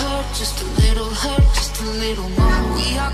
hurt, just a little hurt, just a little more. We are